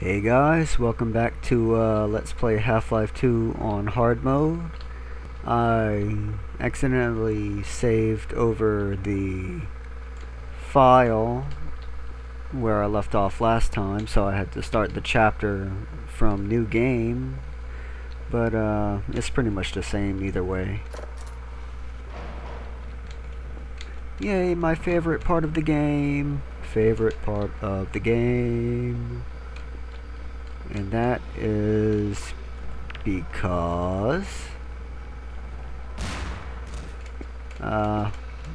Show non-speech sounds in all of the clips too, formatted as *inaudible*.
Hey guys, welcome back to uh, Let's Play Half-Life 2 on hard mode. I accidentally saved over the file where I left off last time, so I had to start the chapter from new game. But uh, it's pretty much the same either way. Yay, my favorite part of the game. Favorite part of the game. And that is because uh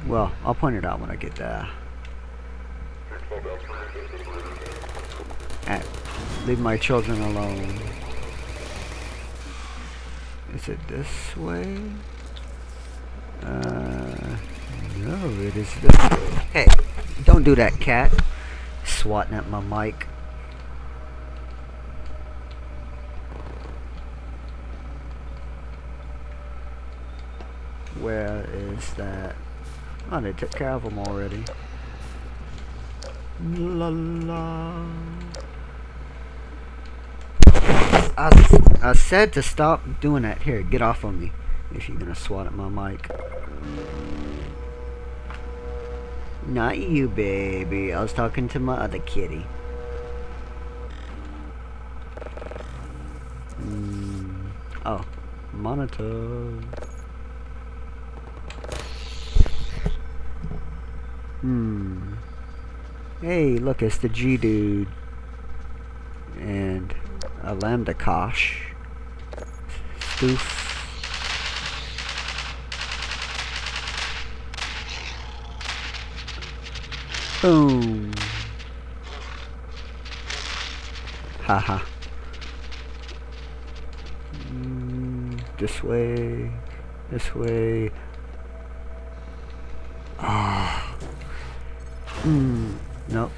well, I'll point it out when I get there. Ah, leave my children alone. Is it this way? Uh no, it is this way. Hey, don't do that, cat. Swatting at my mic. Where is that? Oh, they took care of them already. La la. I, I said to stop doing that. Here, get off of me. If you're gonna swat at my mic. Not you, baby. I was talking to my other kitty. Mm. Oh, monitor. Hmm. Hey, look, it's the G dude. And a Lambda cache. Boom. Haha. Mm, this way. This way. Ah. Hmm. Nope.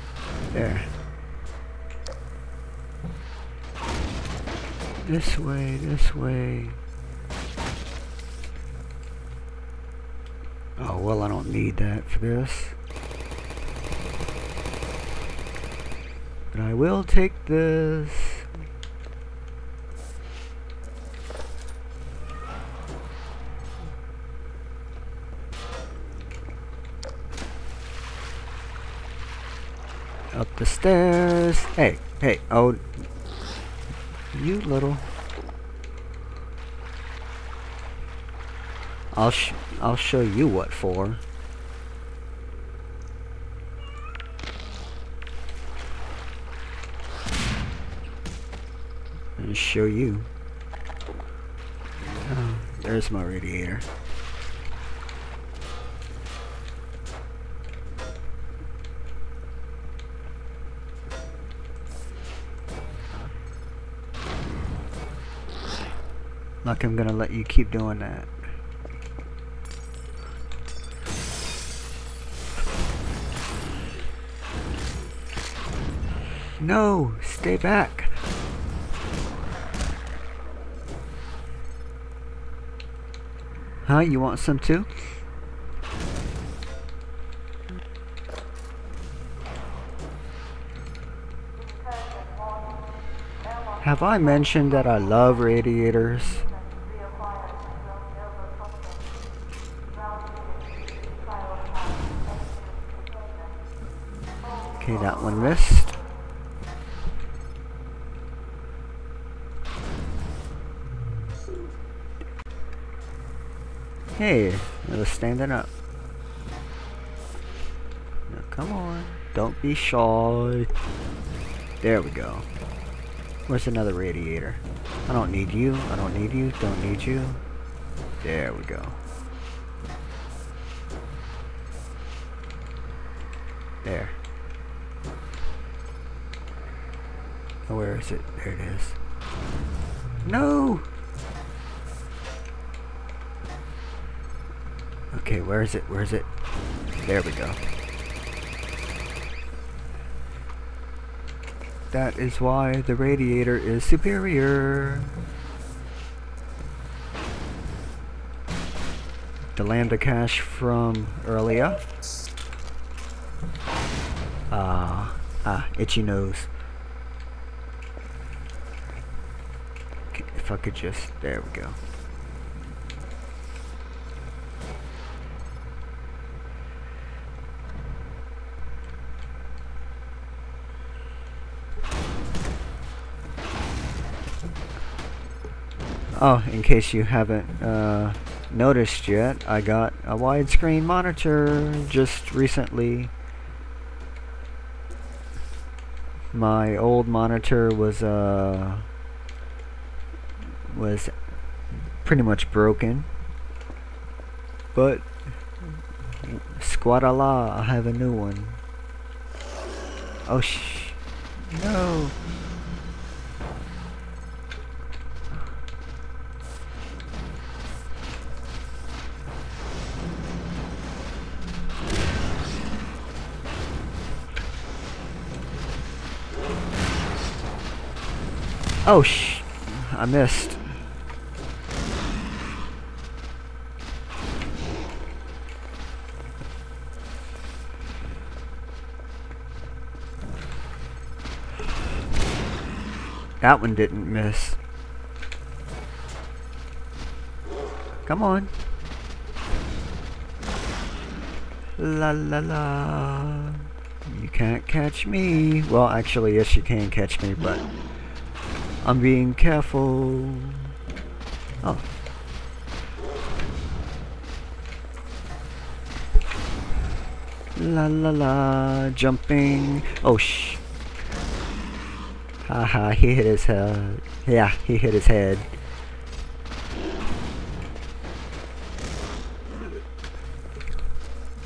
There. This way, this way. Oh, well, I don't need that for this. But I will take this. Up the stairs. Hey, hey, oh. You little. I'll sh I'll show you what for. And show you. Oh, there's my radiator. Like I'm gonna let you keep doing that. No, stay back. Huh, you want some too? Have I mentioned that I love radiators? Missed. Hey, it was standing up. Now come on, don't be shy. There we go. Where's another radiator? I don't need you, I don't need you, don't need you. There we go. There. Oh, where is it? There it is. No! Okay, where is it? Where is it? There we go. That is why the radiator is superior. The Lambda cache from earlier. Ah, ah, itchy nose. I could just... There we go. Oh, in case you haven't uh, noticed yet, I got a widescreen monitor just recently. My old monitor was uh was pretty much broken, but squadala, I have a new one. Oh sh, no. Oh sh... I missed. That one didn't miss. Come on. La la la. You can't catch me. Well, actually, yes, you can catch me, but... I'm being careful. Oh. La la la, jumping. Oh sh. Haha, he hit his head. Yeah, he hit his head.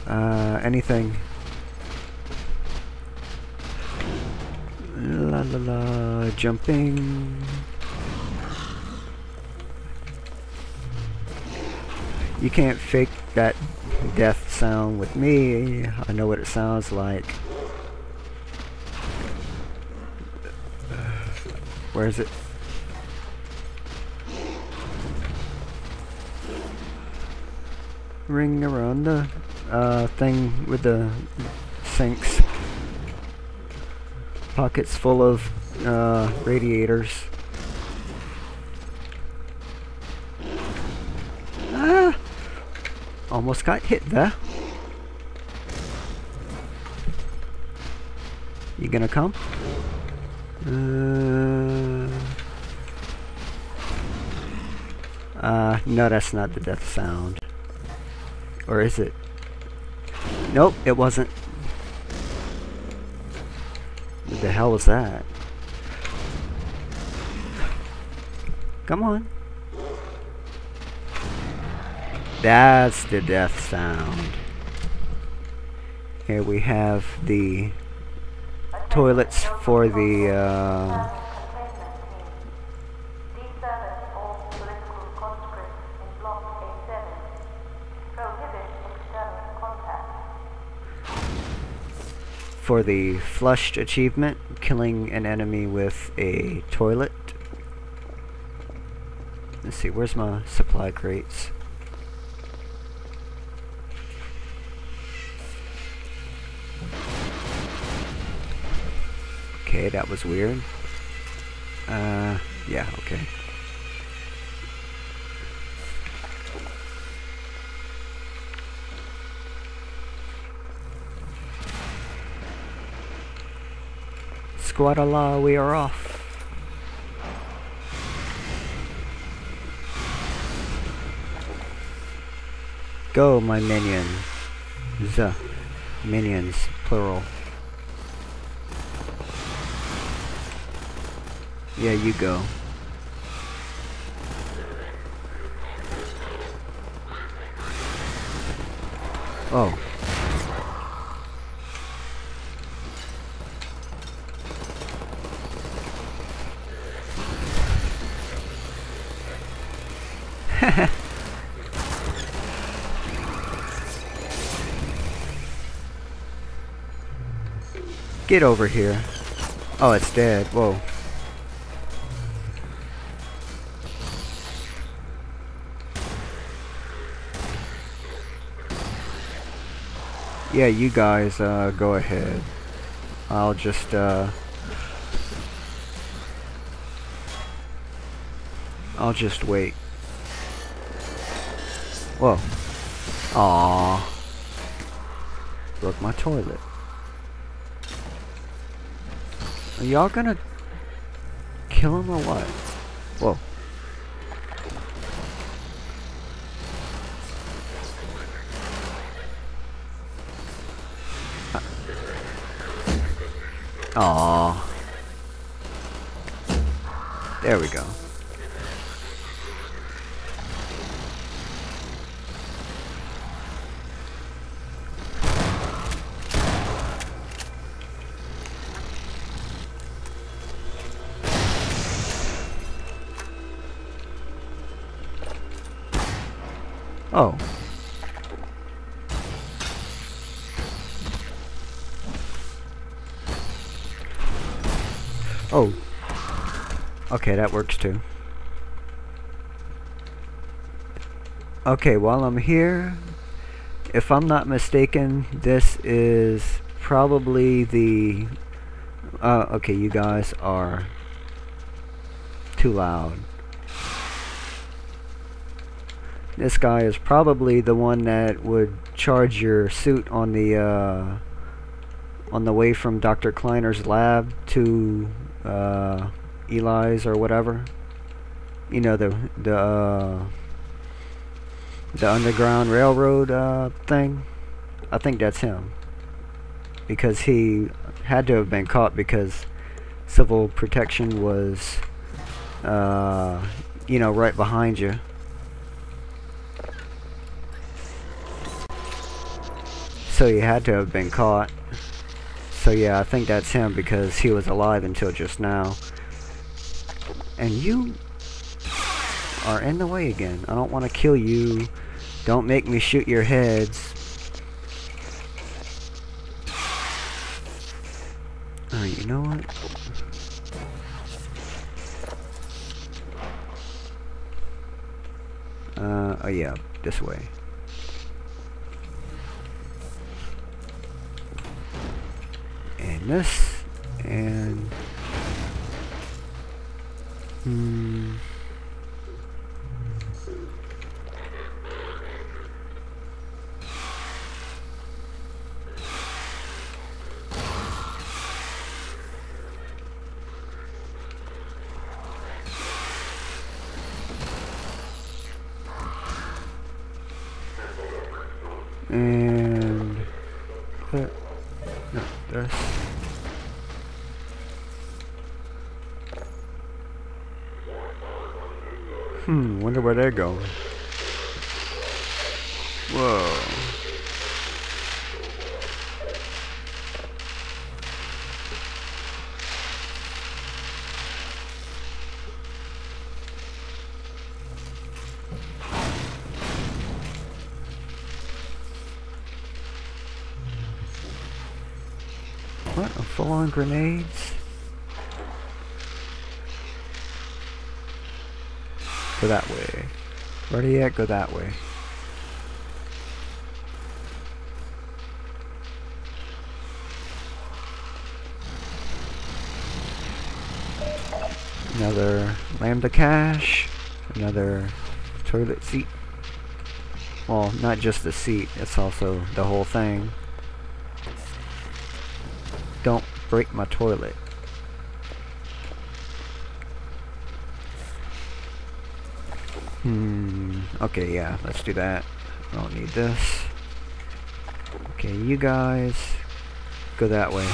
Uh, anything. La la la, jumping. You can't fake that death sound with me. I know what it sounds like. Where is it? Ring around the uh, thing with the sinks pockets full of uh, radiators. Ah! Almost got hit there. You gonna come? Uh, uh, no, that's not the death sound. Or is it? Nope, it wasn't. What the hell was that? Come on. That's the death sound. Here we have the toilets for the uh, for the flushed achievement, killing an enemy with a toilet. Let's see, where's my supply crates? Okay, that was weird. Uh, yeah, okay. Squadala, we are off. Go, my minion. Z. Minions, plural. Yeah, you go. Oh. *laughs* Get over here. Oh, it's dead. Whoa. Yeah, you guys, uh, go ahead. I'll just, uh... I'll just wait. Whoa. Aww. Broke my toilet. Are y'all gonna kill him or what? Whoa. Aww. There we go. Oh. Oh. Okay, that works too. Okay, while I'm here, if I'm not mistaken, this is probably the... Uh, okay, you guys are too loud. This guy is probably the one that would charge your suit on the uh, on the way from Dr. Kleiner's lab to uh, Eli's or whatever. You know the the uh, the underground railroad uh, thing. I think that's him because he had to have been caught because civil protection was uh, you know right behind you. So he had to have been caught. So yeah, I think that's him because he was alive until just now. And you are in the way again. I don't want to kill you. Don't make me shoot your heads. Alright, you know what? Uh, oh yeah, this way. And this and hmm. And Hmm, wonder where they're going. Whoa. What? A full-on grenades? Go that way. Where do you? Go that way. Another lambda cache. Another toilet seat. Well, not just the seat, it's also the whole thing. Don't break my toilet. Hmm, okay, yeah, let's do that. I don't need this. Okay, you guys, go that way.